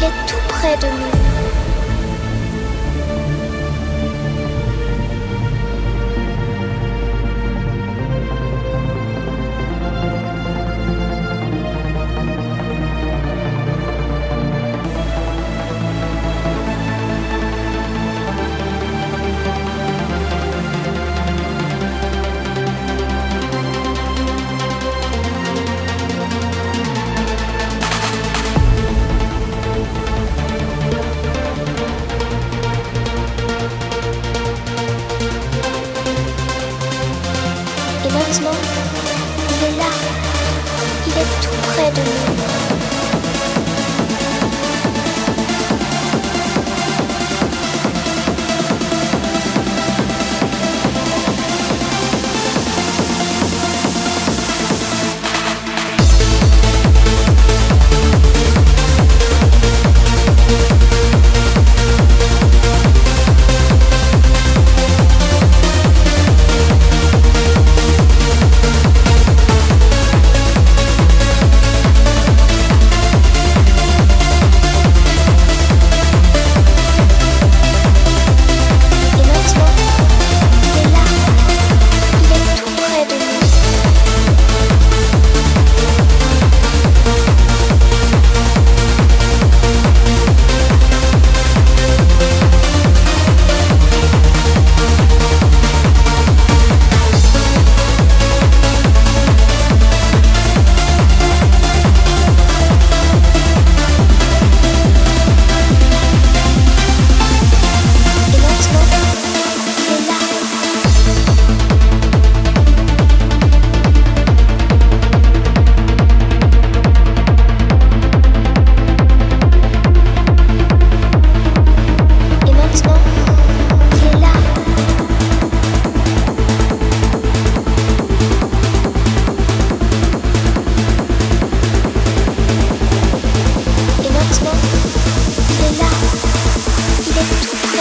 il est tout près de nous.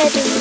I do.